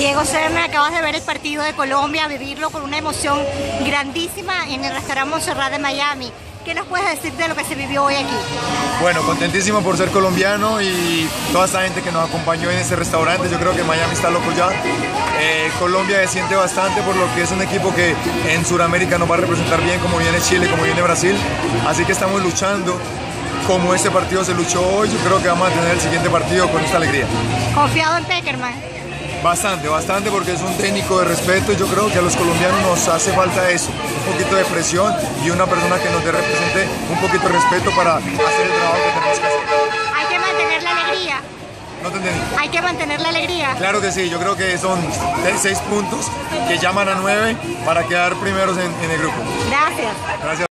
Diego Serna, acabas de ver el partido de Colombia, vivirlo con una emoción grandísima en el restaurante Montserrat de Miami. ¿Qué nos puedes decir de lo que se vivió hoy aquí? Bueno, contentísimo por ser colombiano y toda esta gente que nos acompañó en ese restaurante. Yo creo que Miami está loco ya. Eh, Colombia se siente bastante por lo que es un equipo que en Sudamérica nos va a representar bien, como viene Chile, como viene Brasil. Así que estamos luchando como este partido se luchó hoy. Yo creo que vamos a tener el siguiente partido con esta alegría. ¿Confiado en Peckerman? Bastante, bastante, porque es un técnico de respeto y yo creo que a los colombianos nos hace falta eso, un poquito de presión y una persona que nos represente un poquito de respeto para hacer el trabajo que tenemos que hacer. Hay que mantener la alegría. No te entendí. Hay que mantener la alegría. Claro que sí, yo creo que son seis puntos que llaman a nueve para quedar primeros en, en el grupo. Gracias. Gracias.